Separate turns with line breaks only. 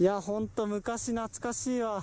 いやほんと昔懐かしいわ。